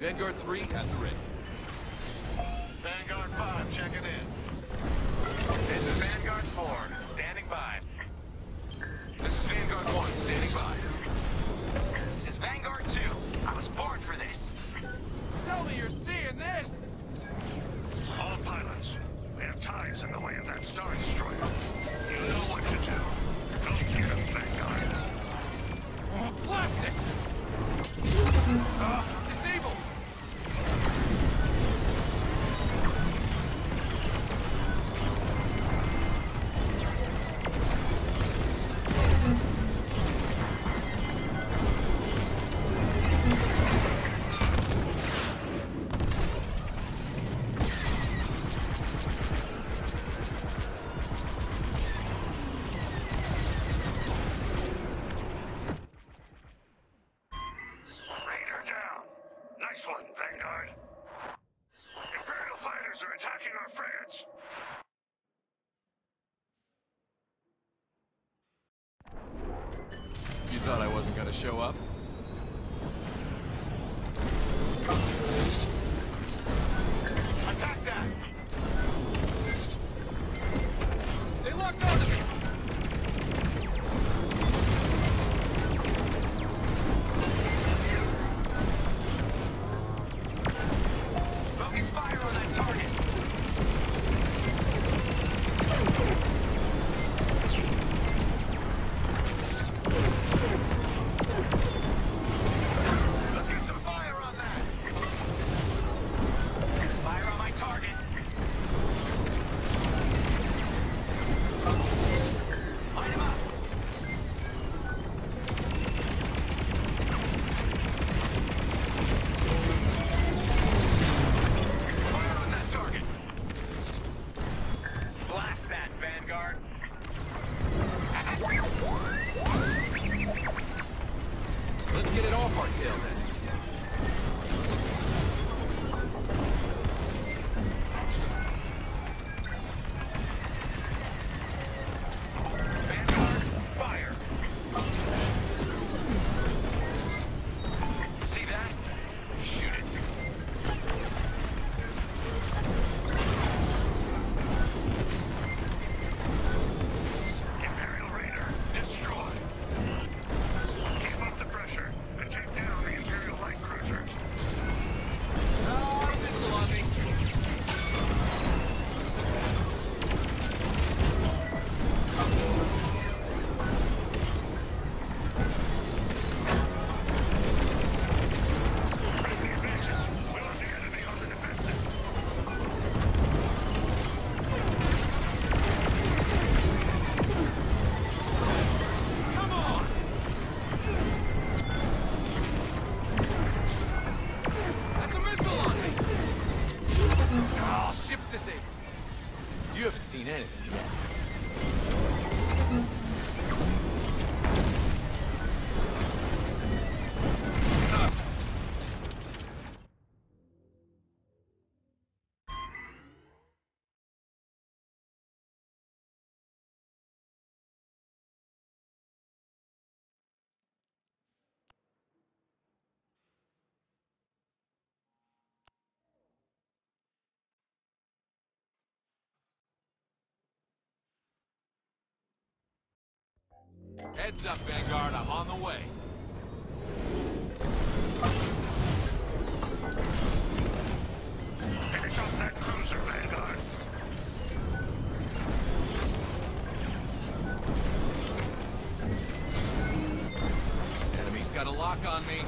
Vanguard 3 at the ready. Vanguard 5 checking in. This is Vanguard 4, standing by. This is Vanguard 1, standing by. This is Vanguard 2. I was born for this. Tell me you're seeing this! All pilots, we have TIEs in the way of that Star Destroyer. You know what to do. Go get him, Vanguard. Oh, plastic! Ah, show up? Anything Heads up, Vanguard, I'm on the way. Finish off that cruiser, Vanguard. Enemy's got a lock on me.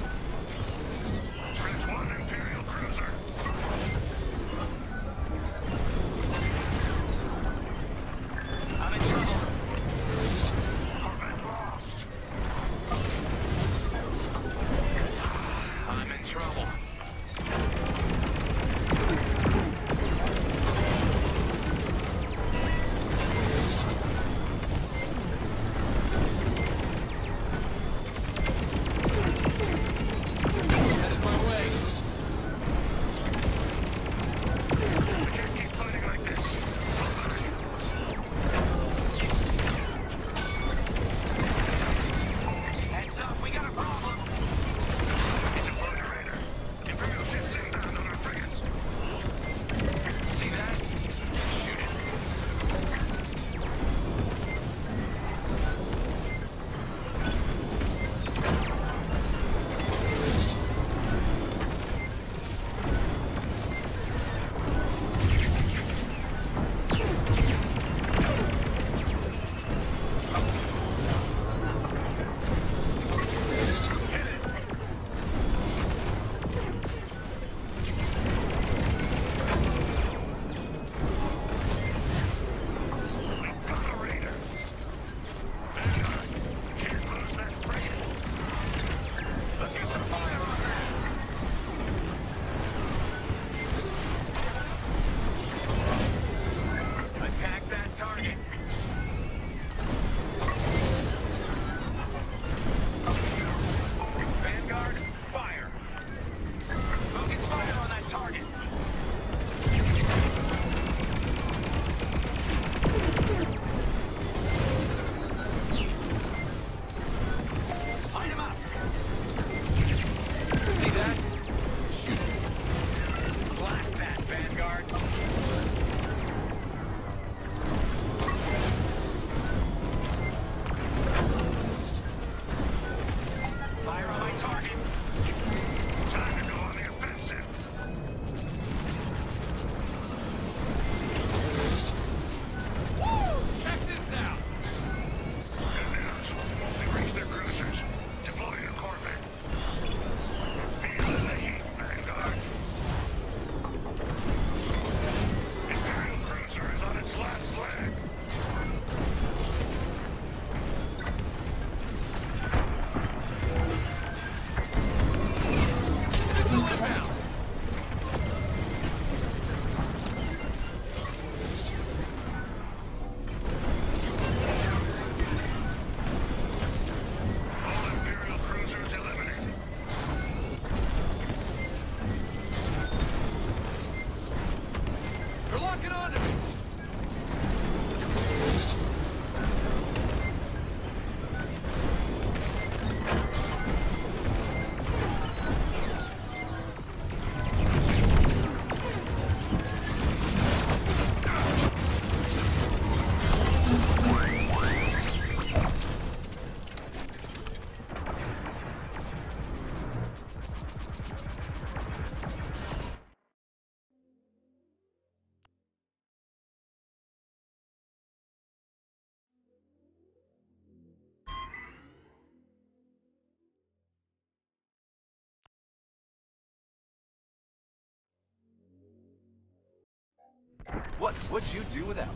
What would you do without me?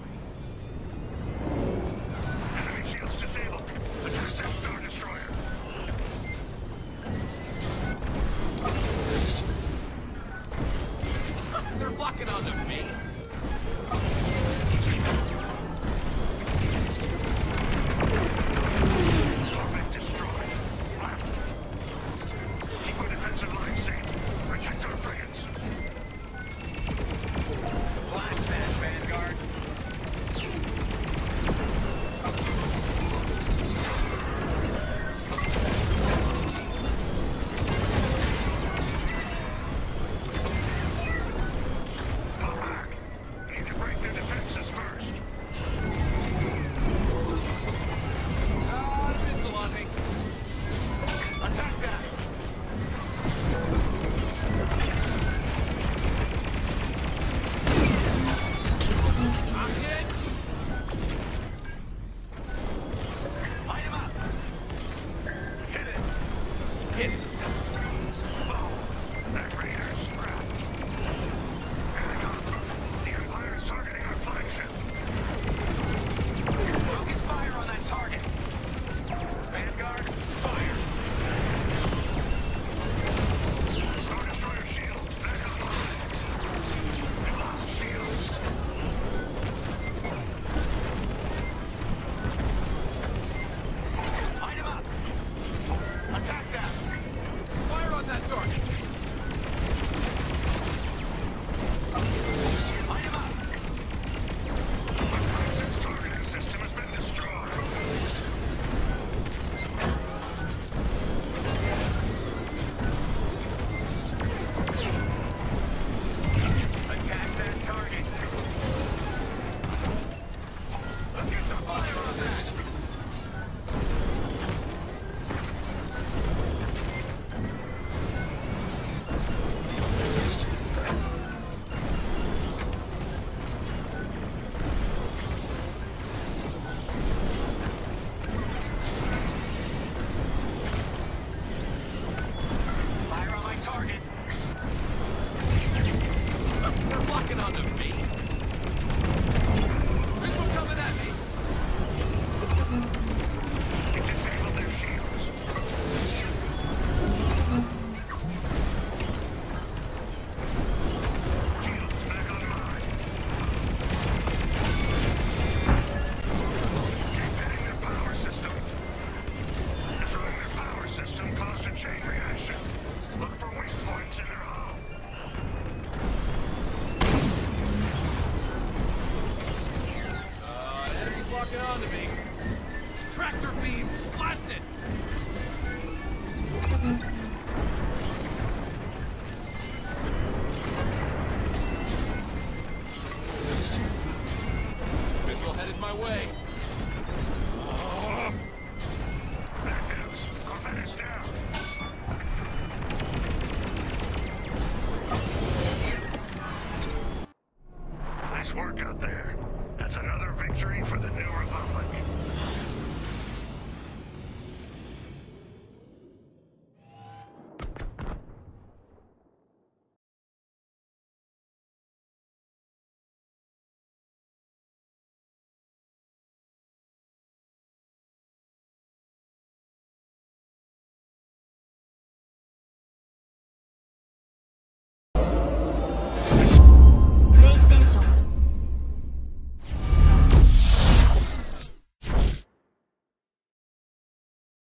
Enemy shields disabled. Attack Death Star Destroyer. They're locking onto me. Laser beam!